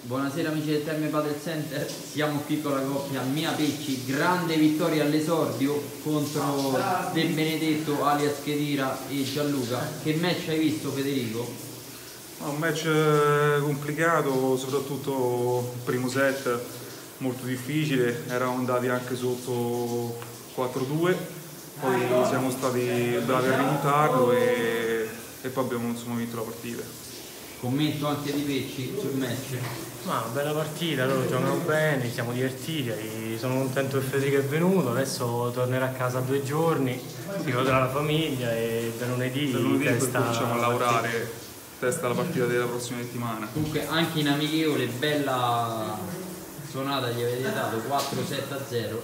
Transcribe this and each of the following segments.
Buonasera amici del Terme Padel Center, siamo qui con la coppia Mia Pecci, grande vittoria all'esordio contro De Benedetto alias Chedira e Gianluca. Che match hai visto Federico? Un match eh, complicato, soprattutto il primo set molto difficile, eravamo andati anche sotto 4-2, poi siamo stati bravi a rimontarlo e, e poi abbiamo insomma, vinto la partita. Commento anche di Pecci sul match. Ma bella partita, loro giocano bene, siamo divertiti, sono contento che Federico è venuto, adesso tornerà a casa due giorni, si godrà la famiglia e da lunedì, Da lunedì testa cominciamo a lavorare, testa la partita della prossima settimana. Comunque anche in amichevole bella suonata gli avete dato 4-7 a 0.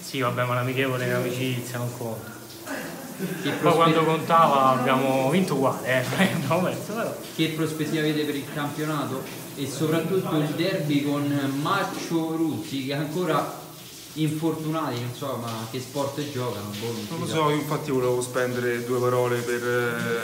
Sì vabbè ma l'amichevole in amicizia non conta. Che, Poi quando contava abbiamo vinto uguale, eh, abbiamo perso però. che prospettive avete per il campionato? E soprattutto il derby con Maccio Ruzzi che ancora infortunati, non so ma che sport giocano. boh, Non lo so, io infatti volevo spendere due parole per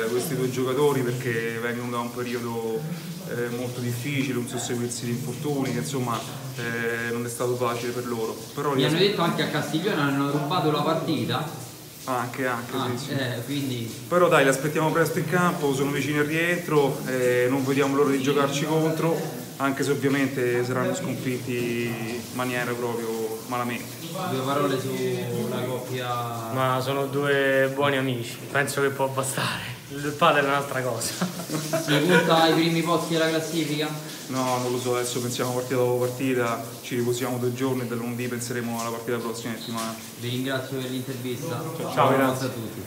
eh, questi due giocatori perché vengono da un periodo eh, molto difficile, un susseguirsi di infortuni, che insomma eh, non è stato facile per loro. Però Mi li hanno detto anche a Castiglione hanno rubato la partita. Anche, anche, Ah, sì, sì. eh, quindi Però dai, li aspettiamo presto in campo, sono vicini al rientro, eh, non vediamo l'ora di giocarci contro, anche se ovviamente saranno sconfitti in maniera proprio malamente. due parole sulla coppia. Ma sono due buoni amici, penso che può bastare. Il padre è un'altra cosa. Si punta ai primi posti della classifica? No, non lo so, adesso pensiamo partita dopo partita, ci riposiamo due giorni e da lunedì penseremo alla partita della prossima settimana. Vi ringrazio per l'intervista. Ciao, Buona grazie. a tutti.